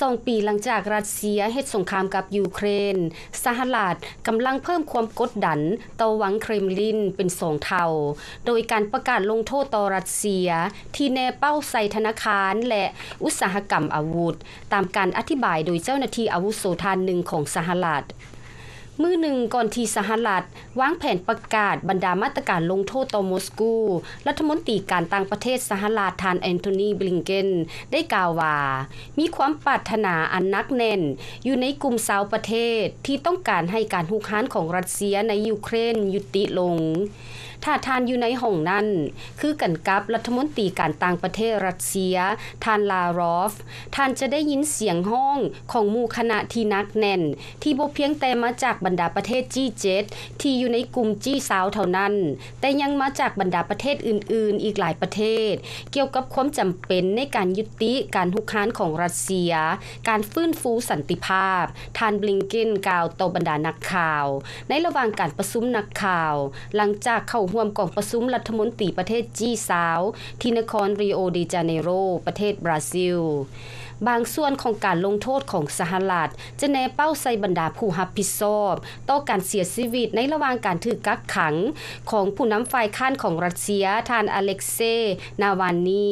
สองปีหลังจากรัสเซียเฮ็ดสงครามกับยูเครน สหรัฐกำลังเพิ่มความกดดันต่อวังเครมลินเป็นสองเท่า โดยการประกาศลงโทษต่อรัสเซีย ที่แนเป้าใส่ธนาคารและอุตสาหกรรมอาวุธ ตามการอธิบายโดยเจ้าหน้าที่อาวุโสทานหนึ่งของสหรัฐ มือหนึ่งก่อนที่สหรัฐวางแผนประกาศบรรดามาตรการลงโทษต่อมอสกู รัฐมนตรีการต่างประเทศสหรัฐทานแอนโทนีบลิงเกนได้กล่าวว่า มีความปรารถนาอันนักแน่น อยู่ในกลุ่มสาวประเทศที่ต้องการให้การหุกหานของรัสเซียในยูเครนยุติลงถ้าทานอยู่ในห้องนั้น คือกันกับรัฐมนตรีการต่างประเทศรัสเซีย ทานลารอฟ ท่านจะได้ยินเสียงห้องของหมู่คณะที่นักแน่น ที่บ่เพียงแต่มาจากบรรดาประเทศ G7 ที่อยู่ในกลุ่ม G20 เท่านั้น แต่ยังมาจากบรรดาประเทศอื่น ๆ อีกหลายประเทศ เกี่ยวกับความจำเป็นในการยุติการหุกคานของรัสเซีย การฟื้นฟูสันติภาพ ทานบลิงเกนกล่าวต่อบรรดานักข่าว ในระหว่างการประสุมนักข่าว หลังจากเข้าร่วมกองประสุมรัฐมนตรีประเทศ G20 ที่นครริโอเดจาเนโรประเทศบราซิล บางส่วนของการลงโทษของสหรัฐจะแนเป้าใส่บรรดาผู้รับผิดชอบต่อการเสียชีวิตในระหว่างการถือกักขังของผู้นำฝ่ายค้านของรัสเซียทานอเล็กเซ นาวานี